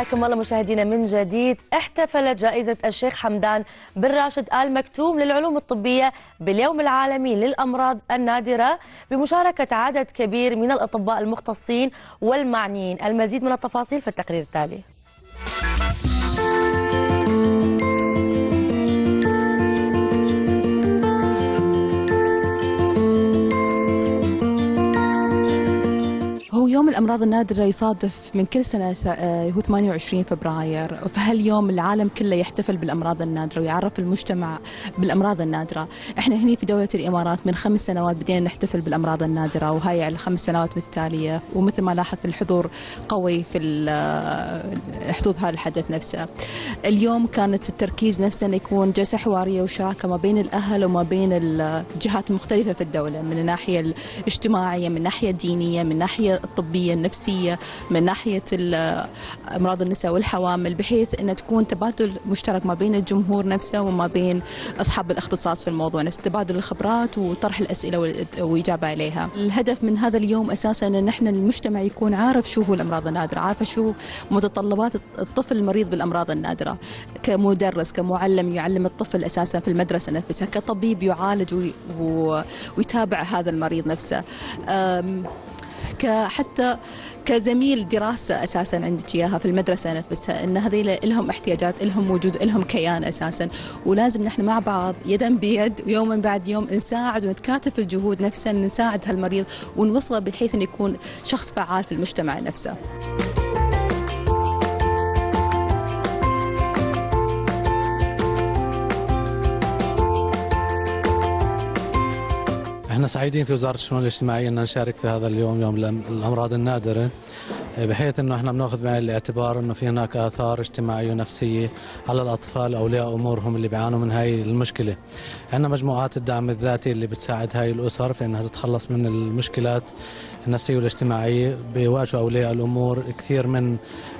حياكم الله مشاهدينا من جديد. احتفلت جائزة الشيخ حمدان بن راشد آل مكتوم للعلوم الطبية باليوم العالمي للأمراض النادرة بمشاركة عدد كبير من الأطباء المختصين والمعنيين. المزيد من التفاصيل في التقرير التالي. يوم الأمراض النادرة يصادف من كل سنة آه، هو 28 فبراير. فهاليوم العالم كله يحتفل بالأمراض النادرة ويعرف المجتمع بالأمراض النادرة؟ إحنا هنا في دولة الإمارات من خمس سنوات بدينا نحتفل بالأمراض النادرة وهاي على الخمس سنوات متتالية ومثل ما لاحظت الحضور قوي في ال- حضور هذا الحدث نفسه. اليوم كانت التركيز نفسه أنه يكون جلسة حوارية وشراكة ما بين الأهل وما بين الجهات المختلفة في الدولة من الناحية الاجتماعية من الناحية الدينية من الناحية الطبية النفسية من ناحية ال- أمراض النساء والحوامل بحيث أن تكون تبادل مشترك ما بين الجمهور نفسه وما بين أصحاب الاختصاص في الموضوع نفسه تبادل الخبرات وطرح الأسئلة وال- وإجابة عليها. الهدف من هذا اليوم أساسا أن نحن المجتمع يكون عارف شو هو الأمراض النادرة عارفة شو متطلبات الطفل المريض بالأمراض النادرة. كمدرس كمعلم يعلم الطفل أساسا في المدرسة نفسها كطبيب يعالج ويتابع هذا المريض نفسه. كحتى كزميل دراسة أساسا عندك إياها في المدرسة نفسها أن هذيل لهم احتياجات لهم وجود لهم كيان أساسا. ولازم نحن مع بعض يدا بيد ويوما بعد يوم نساعد ونتكاتف الجهود نفسها نساعد هالمريض ونوصله بحيث أن يكون شخص فعال في المجتمع نفسه. إحنا سعيدين في وزارة الشؤون الاجتماعية أن نشارك في هذا اليوم يوم الأمراض النادرة بحيث إنه إحنا بنأخذ بعين الاعتبار إنه في هناك آثار اجتماعية ونفسية على الأطفال أولياء أمورهم اللي بيعانوا من هاي المشكلة. عندنا مجموعات الدعم الذاتي اللي بتساعد هاي الأسر في إنها تتخلص من المشكلات النفسية والاجتماعية بيواجهوا أولياء الأمور كثير من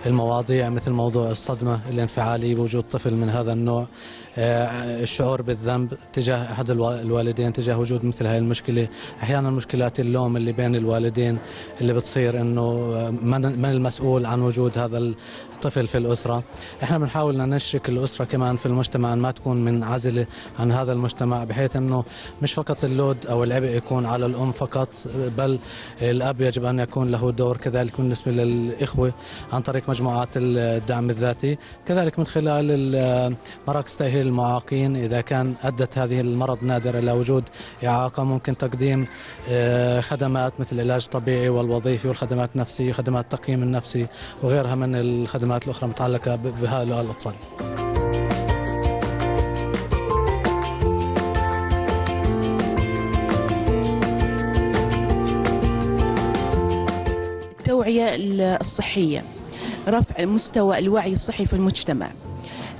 المواضيع مثل موضوع الصدمة الانفعالية بوجود طفل من هذا النوع آه، الشعور بالذنب تجاه أحد الوا- الوالدين تجاه وجود مثل هاي المشكلة. أحيانا مشكلات اللوم اللي بين الوالدين اللي بتصير إنه آه، من المسؤول عن وجود هذا الطفل في الأسرة. إحنا بنحاول نشرك الأسرة كمان في المجتمع أن ما تكون منعزله عن هذا المجتمع بحيث إنه مش فقط اللود أو العبء يكون على الأم فقط بل الأب يجب أن يكون له دور كذلك بالنسبة للإخوة عن طريق مجموعات الدعم الذاتي. كذلك من خلال ال- مراكز تأهيل المعاقين إذا كان أدت هذه المرض نادر إلى وجود إعاقة ممكن تقديم آه، خدمات مثل العلاج الطبيعي والوظيفي والخدمات النفسية خدمات التقييم النفسي وغيرها من الخدمات الأخرى المتعلقه ب- بهؤلاء الاطفال التوعية الصحية رفع مستوى الوعي الصحي في المجتمع.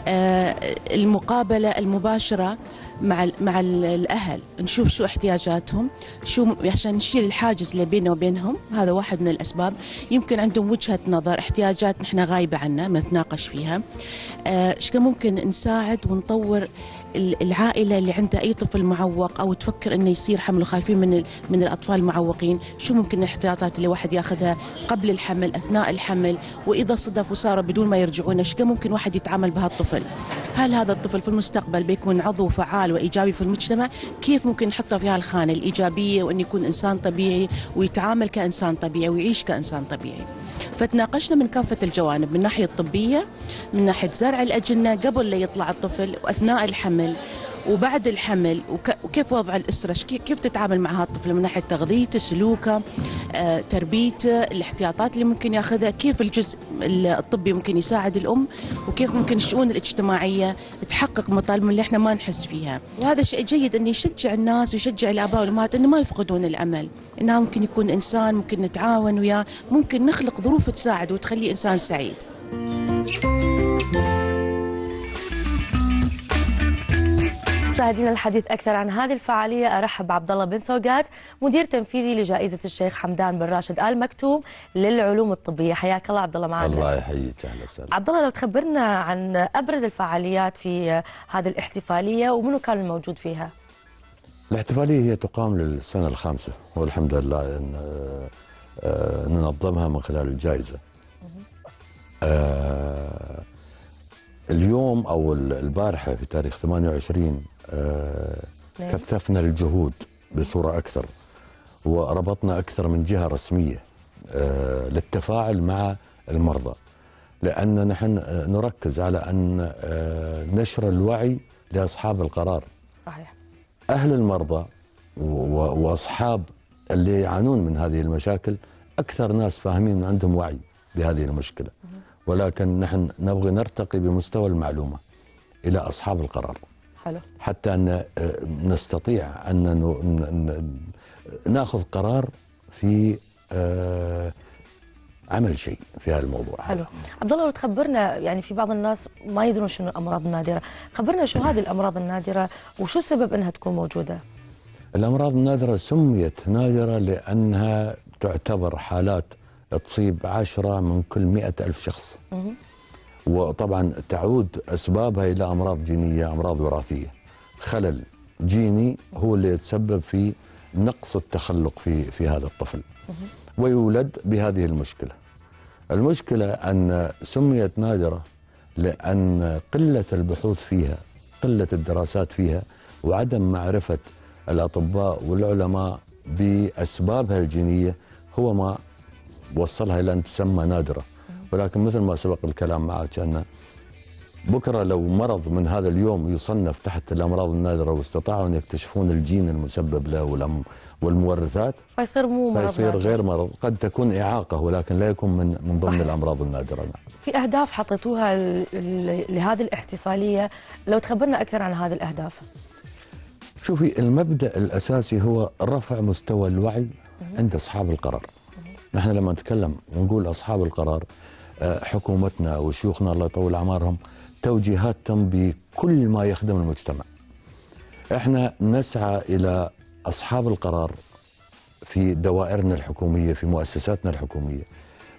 آه، المقابلة المباشرة مع مع ال- الأهل نشوف شو احتياجاتهم شو عشان نشيل الحاجز اللي بيننا وبينهم هذا واحد من الأسباب. يمكن عندهم وجهة نظر احتياجات نحن غايبة عنها بنتناقش فيها. آه، إيش ممكن نساعد ونطور العائلة اللي عندها أي طفل معوق أو تفكر إنه يصير حمل وخايفين من من الأطفال المعوقين شو ممكن الاحتياطات اللي واحد ياخذها قبل الحمل أثناء الحمل؟ وإذا صدف وصار بدون ما يرجعون إيش ممكن واحد يتعامل بهالطفل؟ هل هذا الطفل في المستقبل بيكون عضو فعال وإيجابي في المجتمع؟ كيف ممكن نحطه في هالخانة الإيجابية وانه يكون إنسان طبيعي ويتعامل كإنسان طبيعي ويعيش كإنسان طبيعي؟ فتناقشنا من كافة الجوانب من الناحية الطبية من ناحية زرع الأجنة قبل لا يطلع الطفل وأثناء الحمل وبعد الحمل وك- وكيف وضع الأسرة؟ ش- كيف تتعامل مع هذا الطفل من ناحية تغذيته سلوكه آه، تربيته الاحتياطات اللي ممكن ياخذها؟ كيف الجزء ال- الطبي ممكن يساعد الأم؟ وكيف ممكن الشؤون الاجتماعية تحقق مطالبهم اللي إحنا ما نحس فيها؟ وهذا شيء جيد أن يشجع الناس ويشجع الآباء والأمهات أنه ما يفقدون الأمل. إنها ممكن يكون إنسان ممكن نتعاون وياه ممكن نخلق ظروف تساعد وتخليه إنسان سعيد. مشاهدينا الحديث أكثر عن هذه الفعالية أرحب بعبد الله بن سوقات مدير تنفيذي لجائزة الشيخ حمدان بن راشد آل مكتوم للعلوم الطبية. حياك الله عبد الله معنا الله يحييك. أهلا وسهلا. عبد الله لو تخبرنا عن أبرز الفعاليات في هذه الاحتفالية ومنو كان الموجود فيها؟ الاحتفالية هي تقام للسنة الخامسة والحمد لله إن آه، ننظمها من خلال الجائزة. آه، اليوم أو ال- البارحة في تاريخ 28 آه، نعم. كثفنا الجهود بصورة أكثر وربطنا أكثر من جهة رسمية آه، للتفاعل مع المرضى. لأن نحن آه، نركز على آه، نشر الوعي لأصحاب القرار. صحيح. أهل المرضى و- و- وأصحاب اللي يعانون من هذه المشاكل أكثر ناس فاهمين عندهم وعي بهذه المشكلة. ولكن نحن نبغي نرتقي بمستوى المعلومة إلى أصحاب القرار. حلو. حتى آه، نستطيع أن ن- ن- ن- ناخذ قرار في آه، عمل شيء في هذا الموضوع. حلو. عبد الله لو تخبرنا يعني في بعض الناس ما يدرون شنو الأمراض النادرة خبرنا شو هذه الأمراض النادرة وشو السبب إنها تكون موجودة؟ الأمراض النادرة سميت نادرة لأنها تعتبر حالات تصيب عشرة من كل مئة ألف شخص. وطبعا تعود أسبابها إلى أمراض جينية أمراض وراثية. خلل جيني هو اللي يتسبب في نقص التخلق في في هذا الطفل. ويولد بهذه المشكلة. المشكلة أن سميت نادرة لأن قلة البحوث فيها قلة الدراسات فيها وعدم معرفة الأطباء والعلماء بأسبابها الجينية هو ما وصلها إلى أن تسمى نادرة. ولكن مثل ما سبق الكلام معك أن بكرة لو مرض من هذا اليوم يصنف تحت الأمراض النادرة واستطاعوا أن يكتشفون الجين المسبب له والمورثات فيصير مو مرض فيصير. غير مرض قد تكون إعاقة ولكن لا يكون من من ضمن صحيح. الأمراض النادرة نعم. في أهداف حطيتوها لهذه الاحتفالية لو تخبرنا أكثر عن هذه الأهداف شوفي المبدأ الأساسي هو رفع مستوى الوعي عند أصحاب القرار نحن لما نتكلم ونقول أصحاب القرار حكومتنا وشيوخنا الله يطول أعمارهم توجيهاتهم بكل ما يخدم المجتمع. إحنا نسعى إلى أصحاب القرار في دوائرنا الحكومية في مؤسساتنا الحكومية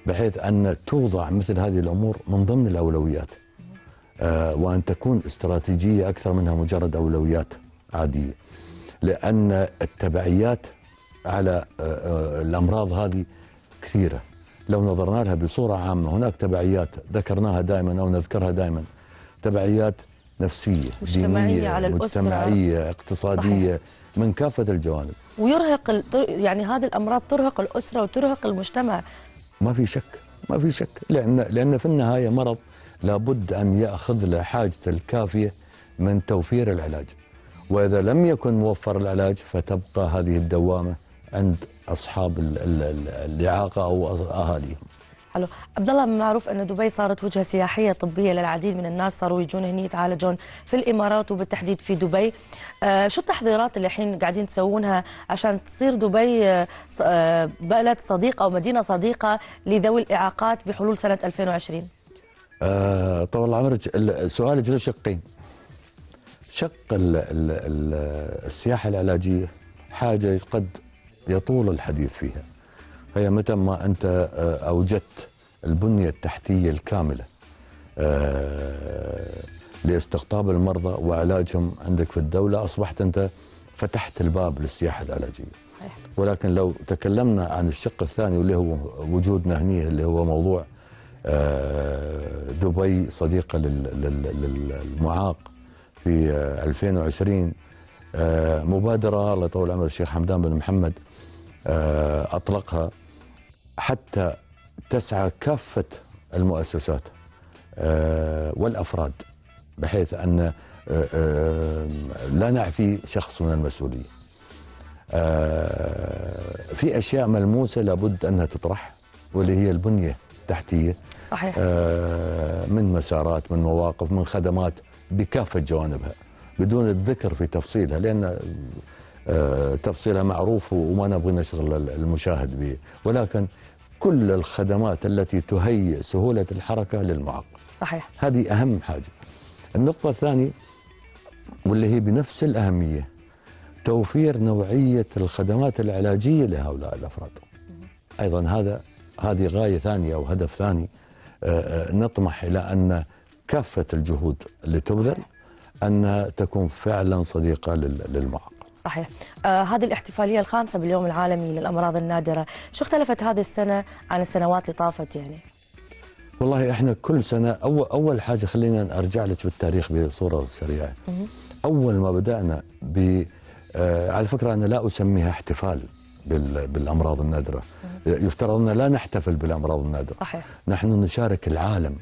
بحيث أن توضع مثل هذه الأمور من ضمن الأولويات. آه، وأن تكون استراتيجية أكثر منها مجرد أولويات عادية. لأن التبعيات على آه، آه، الأمراض هذه كثيرة. لو نظرنا لها بصورة عامة هناك تبعيات ذكرناها دائما أو نذكرها دائما. تبعيات نفسية مجتمعية دينية على الأسرة. مجتمعية اقتصادية من كافة الجوانب. ويرهق يعني هذه الأمراض ترهق الأسرة وترهق المجتمع. ما في شك ما في شك لأن لأن في النهاية مرض لابد أن يأخذ له حاجته الكافية من توفير العلاج. وإذا لم يكن موفر العلاج فتبقى هذه الدوامة عند أصحاب ال- ال- ال- الإعاقة أو أهاليهم. حلو. عبد الله معروف أن دبي صارت وجهة سياحية طبية للعديد من الناس صاروا يجون هنا يتعالجون في الإمارات وبالتحديد في دبي. آه شو التحضيرات اللي الحين قاعدين تسوونها عشان تصير دبي آه آه بلد صديق أو مدينة صديقة لذوي الإعاقات بحلول سنة 2020 آه طول عمرك ال- سؤالك له شقين. شق ال ال ال السياحة العلاجية حاجة قد يطول الحديث فيها. هي متى ما أنت آه، أوجدت البنية التحتية الكاملة آه، لاستقطاب المرضى وعلاجهم عندك في الدولة أصبحت أنت فتحت الباب للسياحة العلاجية. ولكن لو تكلمنا عن الشق الثاني واللي هو وجودنا هنا اللي هو موضوع آه، دبي صديقة لل- لل- للمعاق في آه، 2020 آه، مبادرة الله يطول عمر الشيخ حمدان بن محمد. أطلقها حتى تسعى كافة المؤسسات آه، والأفراد بحيث أن آه، آه، لا نعفي شخص من المسؤولية آه، في أشياء ملموسة لابد أنها تطرح واللي هي البنية التحتية صحيح. آه، من مسارات من مواقف من خدمات بكافة جوانبها بدون الذكر في تفصيلها لأن آه، تفصيلها معروف وما نبغي نشغل المشاهد به. ولكن كل الخدمات التي تهيئ سهولة الحركة للمعاق صحيح. هذه أهم حاجة. النقطة الثانية واللي هي بنفس الأهمية توفير نوعية الخدمات العلاجية لهؤلاء الأفراد. أيضا هذا هذه غاية ثانية أو هدف ثاني. آه، آه، نطمح إلى أن كافة الجهود اللي تبذل أن تكون فعلا صديقة لل- للمعاق صحيح. آه هذه الاحتفالية الخامسة باليوم العالمي للأمراض النادرة. شو اختلفت هذه السنة عن السنوات اللي طافت يعني؟ والله إحنا كل سنة اول أول حاجة خلينا أرجع لك بالتاريخ بصورة سريعة. أول ما بدأنا ب آه على فكرة أنا لا أسميها احتفال بال- بالأمراض النادرة. يفترض أن لا نحتفل بالأمراض النادرة. صحيح. نحن نشارك العالم.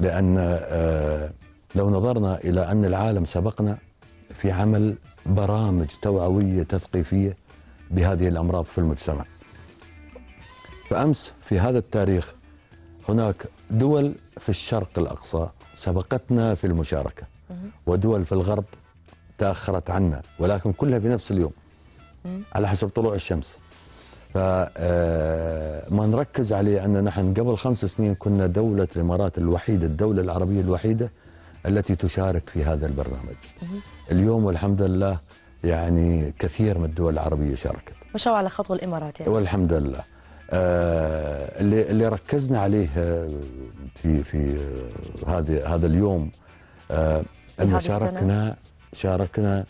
لأن آه لو نظرنا إلى أن العالم سبقنا في عمل برامج توعوية تثقيفية بهذه الأمراض في المجتمع. فأمس في هذا التاريخ هناك دول في الشرق الأقصى سبقتنا في المشاركة ودول في الغرب تأخرت عنا ولكن كلها في نفس اليوم على حسب طلوع الشمس. فما نركز عليه أن نحن قبل خمس سنين كنا دولة الإمارات الوحيدة الدولة العربية الوحيدة التي تشارك في هذا البرنامج. اليوم والحمد لله يعني كثير من الدول العربية شاركت. مشوا على خطوة الإمارات يعني. والحمد لله. آه اللي اللي ركزنا عليه آه، في في آه، هذه هذا اليوم آه هذه شاركنا شاركنا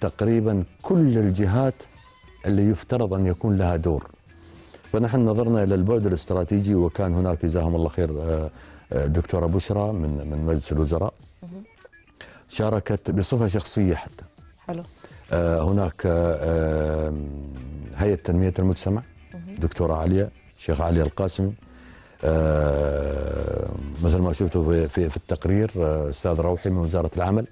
تقريبا كل الجهات اللي يفترض أن يكون لها دور. فنحن نظرنا إلى البعد الاستراتيجي وكان هناك جزاهم الله خير آه، دكتورة بشرى من من مجلس الوزراء. شاركت بصفة شخصية حتى. حلو. آه، هناك آه، هيئة تنمية المجتمع دكتورة عليا شيخ علي القاسمي آه، مثل ما شفتوا في, في, في التقرير آه، أستاذ روحي من وزارة العمل.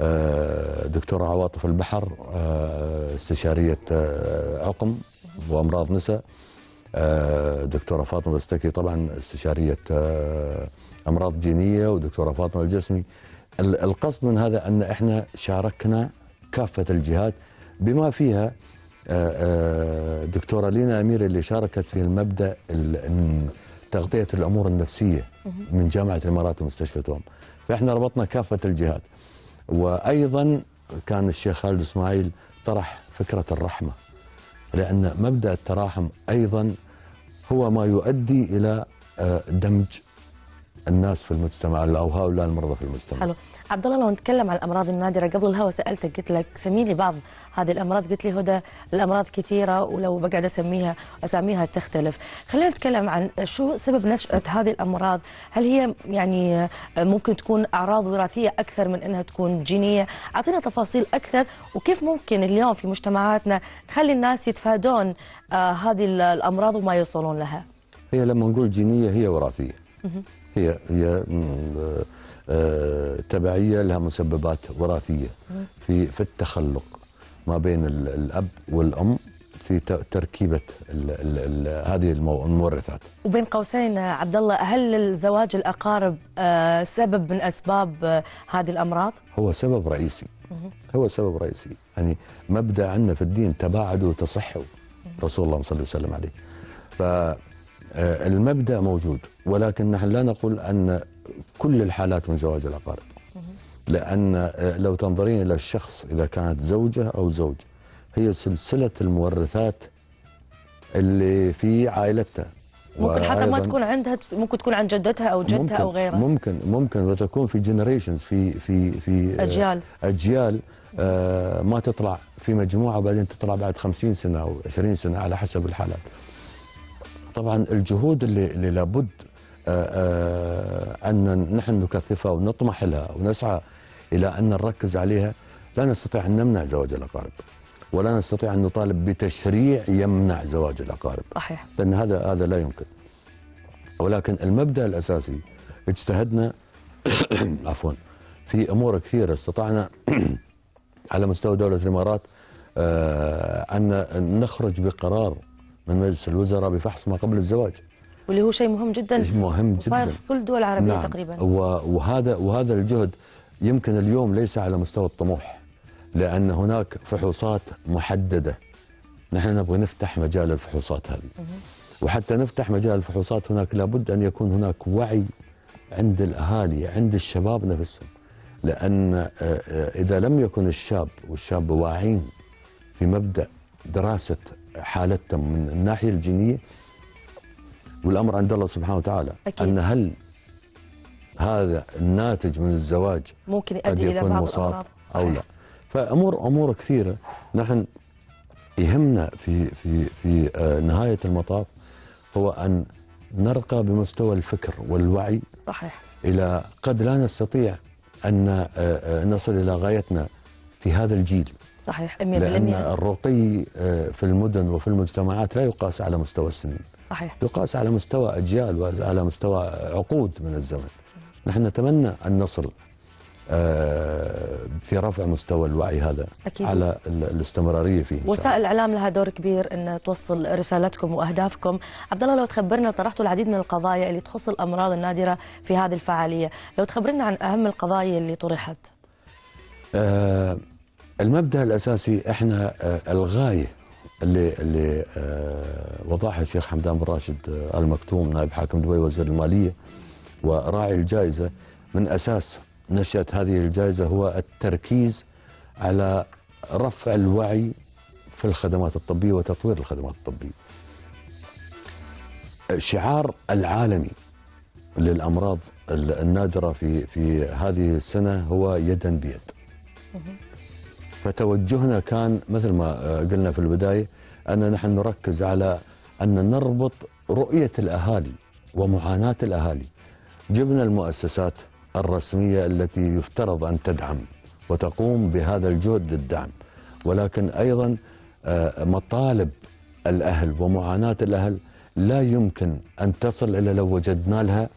آه، دكتورة عواطف البحر آه، استشارية آه، عقم وأمراض نساء. آه، دكتورة فاطمة بستكي طبعا استشارية آه، أمراض جينية ودكتورة فاطمة الجسمي. ال- القصد من هذا أن إحنا شاركنا كافة الجهات بما فيها آه، دكتورة لينا أمير اللي شاركت في المبدأ ال- إن تغطية الأمور النفسية من جامعة الإمارات ومستشفى توم. فإحنا ربطنا كافة الجهات. وأيضا كان الشيخ خالد إسماعيل طرح فكرة الرحمة. لأن مبدأ التراحم أيضا هو ما يؤدي إلى آه، دمج الناس في المجتمع أو هؤلاء المرضى في المجتمع. حلو. عبد الله لو نتكلم عن الأمراض النادرة قبل الهوا سألتك قلت لك سمي لي بعض هذه الأمراض. قلت لي هدى الأمراض كثيرة ولو بقعد أسميها أساميها تختلف. خلينا نتكلم عن شو سبب نشأة هذه الأمراض. هل هي يعني ممكن تكون أعراض وراثية أكثر من إنها تكون جينية؟ أعطينا تفاصيل أكثر وكيف ممكن اليوم في مجتمعاتنا نخلي الناس يتفادون آه هذه الأمراض وما يوصلون لها؟ هي لما نقول جينية هي وراثية. هي هي آه، تبعية لها مسببات وراثية في في التخلق ما بين ال- الأب والأم في ت- تركيبة ال ال ال هذه المو- المورثات. وبين قوسين عبد الله هل الزواج الأقارب آه سبب من أسباب آه هذه الأمراض؟ هو سبب رئيسي. هو سبب رئيسي. يعني مبدأ عندنا في الدين تباعدوا وتصحوا رسول الله صلى الله عليه وسلم عليه. فالمبدأ موجود ولكن نحن لا نقول أن كل الحالات من زواج الأقارب لأن آه، لو تنظرين إلى الشخص إذا كانت زوجة أو زوج هي سلسلة المورثات اللي في عائلتها ممكن حتى ما تكون عندها ممكن تكون عن جدتها أو جدها ممكن أو غيرها ممكن ممكن وتكون في جنريشنز في في في آه،. أجيال آه، ما تطلع في مجموعة وبعدين تطلع بعد 50 سنة أو 20 سنة على حسب الحالات. طبعا الجهود اللي اللي لابد آه، آه، أن نحن نكثفها ونطمح لها ونسعى إلى أن نركز عليها لا نستطيع أن نمنع زواج الأقارب ولا نستطيع أن نطالب بتشريع يمنع زواج الأقارب. صحيح لأن هذا هذا لا يمكن ولكن المبدأ الأساسي اجتهدنا عفوا في أمور كثيرة استطعنا على مستوى دولة الإمارات آه، أن نخرج بقرار من مجلس الوزراء بفحص ما قبل الزواج. واللي هو شيء مهم جدا. مهم جدا. في كل الدول العربيه تقريبا. و- وهذا وهذا الجهد يمكن اليوم ليس على مستوى الطموح لأن هناك فحوصات محددة. نحن نبغى نفتح مجال الفحوصات هذه. وحتى نفتح مجال الفحوصات هناك لابد أن يكون هناك وعي عند الأهالي عند الشباب نفسهم. لأن آه، آه، إذا لم يكن الشاب والشاب واعين في مبدأ دراسة حالتهم من الناحية الجينية والأمر عند الله سبحانه وتعالى. أكيد. أن هل هذا الناتج من الزواج ممكن قد يؤدي إلى يكون بعض مصاب صحيح. لا؟ فأمور أمور كثيرة. نحن يهمنا في في في آه، نهاية المطاف هو أن نرقى بمستوى الفكر والوعي صحيح. إلى قد لا نستطيع أن آه، آه، نصل إلى غايتنا في هذا الجيل. صحيح 100% لأن الرقي آه، في المدن وفي المجتمعات لا يقاس على مستوى السنين. صحيح. يقاس على مستوى أجيال وعلى مستوى عقود من الزمن. نحن نتمنى أن نصل آه، في رفع مستوى الوعي هذا أكيد. على ال- الاستمرارية فيه. وسائل الإعلام لها دور كبير إن توصل رسالتكم وأهدافكم. عبد الله لو تخبرنا طرحتوا العديد من القضايا اللي تخص الأمراض النادرة في هذه الفعالية. لو تخبرنا عن أهم القضايا اللي طرحت. آه، المبدأ الأساسي إحنا آه، الغاية اللي اللي آه، وضعها الشيخ حمدان بن راشد آه، ال مكتوم نائب حاكم دبي وزير المالية وراعي الجائزة من أساس نشأة هذه الجائزة هو التركيز على رفع الوعي في الخدمات الطبية وتطوير الخدمات الطبية. الشعار العالمي للأمراض النادرة في في هذه السنة هو يدا بيد. فتوجهنا كان مثل ما آه، قلنا في البداية أن نحن نركز على أن نربط رؤية الأهالي ومعاناة الأهالي. جبنا المؤسسات الرسمية التي يفترض أن تدعم وتقوم بهذا الجهد للدعم. ولكن أيضا آه، مطالب الأهل ومعاناة الأهل لا يمكن أن تصل الا لو وجدنا لها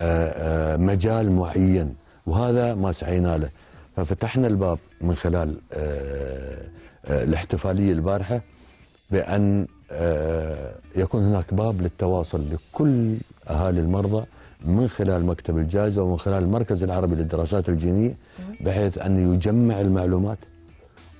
آه، مجال معين. وهذا ما سعينا له. ففتحنا الباب من خلال آه، آه، الاحتفالية البارحة بأن آه، يكون هناك باب للتواصل لكل أهالي المرضى من خلال مكتب الجائزة ومن خلال المركز العربي للدراسات الجينية بحيث أن يجمع المعلومات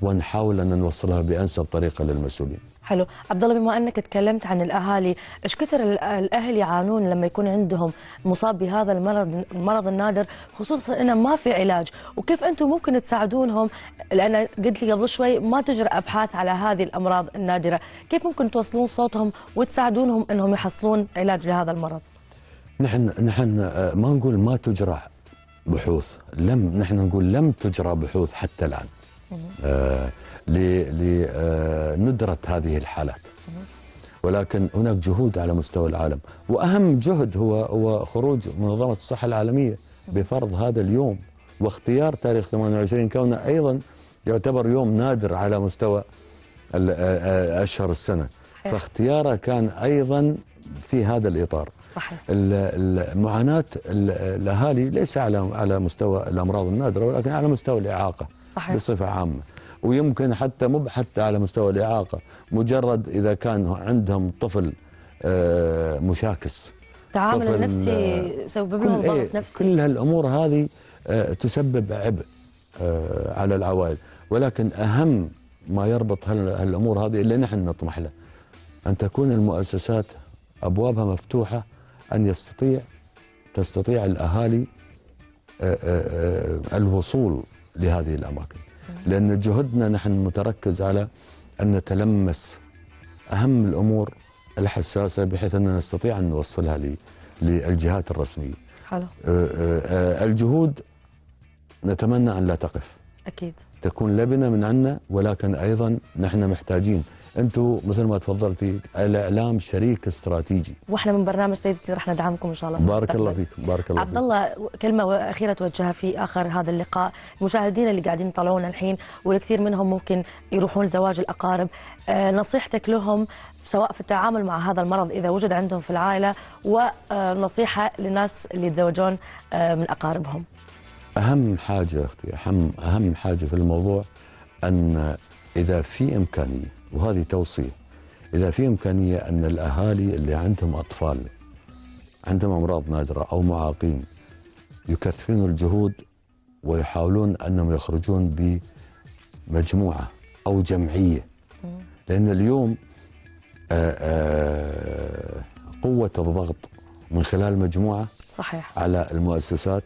ونحاول أن نوصلها بأنسب طريقة للمسؤولين. حلو. عبد الله بما أنك تكلمت عن الأهالي إيش كثر ال- الأهل يعانون لما يكون عندهم مصاب بهذا المرض المرض النادر خصوصا إنه ما في علاج؟ وكيف أنتم ممكن تساعدونهم؟ لأن قلت لي قبل شوي ما تجرى أبحاث على هذه الأمراض النادرة. كيف ممكن توصلون صوتهم وتساعدونهم إنهم يحصلون علاج لهذا المرض؟ نحن نحن آه، ما نقول ما تجرى بحوث. لم نحن نقول لم تجرى بحوث حتى الآن. آه، لندرة هذه الحالات. ولكن هناك جهود على مستوى العالم. وأهم جهد هو هو خروج منظمة الصحة العالمية بفرض هذا اليوم. واختيار تاريخ 28 كونه أيضا يعتبر يوم نادر على مستوى آه، آه، أشهر السنة. صحيح. فاختياره كان أيضا في هذا الإطار. صحيح. ال- ال- معاناة ال- الأهالي ليس على على مستوى الأمراض النادرة ولكن على مستوى الإعاقة صحيح. بصفة عامة. ويمكن حتى مو حتى على مستوى الإعاقة مجرد إذا كان عندهم طفل آه، مشاكس. التعامل النفسي آه، يسبب لهم ضغط إيه نفسي. كل هالأمور هذه آه، تسبب عبء على العوائل. ولكن أهم ما يربط هال- هالأمور هذه اللي نحن نطمح له أن تكون المؤسسات أبوابها مفتوحة أن يستطيع تستطيع آه، الوصول لهذه الأماكن. لأن جهدنا نحن متركز على أن نتلمس أهم الأمور الحساسة بحيث ان نستطيع أن نوصلها للجهات الرسمية. حلو. آه، آه، آه، الجهود نتمنى أن لا تقف، أكيد. تكون لبنة من عنا ولكن أيضا نحن محتاجين أنتم مثل ما تفضلتي الإعلام شريك استراتيجي. وإحنا من برنامج سيدتي رح ندعمكم إن شاء الله في بارك الله المستقبل. فيك، بارك الله عبد. الله كلمة أخيرة توجهها في آخر هذا اللقاء المشاهدين اللي قاعدين يطلعونا الحين والكثير منهم ممكن يروحون لزواج الأقارب آه، نصيحتك لهم سواء في التعامل مع هذا المرض إذا وجد عندهم في العائلة ونصيحة للناس اللي يتزوجون آه، من أقاربهم أهم حاجة أختي اهم أهم حاجة في الموضوع أن إذا في إمكانية وهذه توصية إذا في إمكانية أن الأهالي اللي عندهم أطفال عندهم أمراض نادرة أو معاقين يكثفون الجهود ويحاولون أنهم يخرجون بمجموعة أو جمعية. لأن اليوم آه، آه، قوة الضغط من خلال مجموعة صحيح. على المؤسسات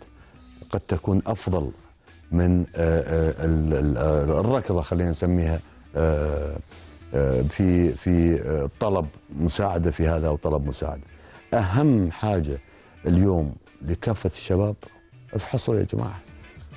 قد تكون أفضل من آه، آه، آه، الركضة خلينا نسميها في في طلب مساعدة في هذا أو طلب مساعدة. أهم حاجة اليوم لكافة الشباب افحصوا يا جماعة.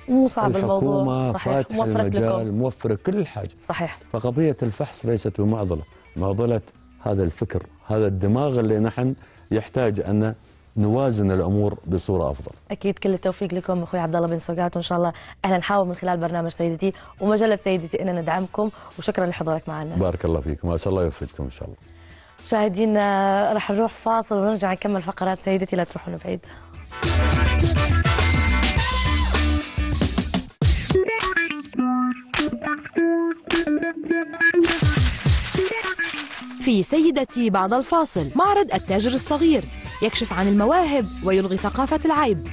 مو صعب الموضوع صحيح موفرت المجال لكم موفرة كل حاجة. صحيح فقضية الفحص ليست بمعضلة، معضلة هذا الفكر، هذا الدماغ اللي نحن يحتاج أن نوازن الأمور بصورة أفضل. أكيد كل التوفيق لكم أخوي عبد الله بن سوقات وإن شاء الله إحنا نحاول من خلال برنامج سيدتي ومجلة سيدتي ان ندعمكم وشكرا لحضورك معنا. بارك الله فيكم شاء الله يوفقكم إن شاء الله. مشاهدينا راح نروح فاصل ونرجع نكمل فقرات سيدتي لا تروحون بعيد في سيدتي بعد الفاصل معرض التاجر الصغير يكشف عن المواهب ويلغي ثقافة العيب.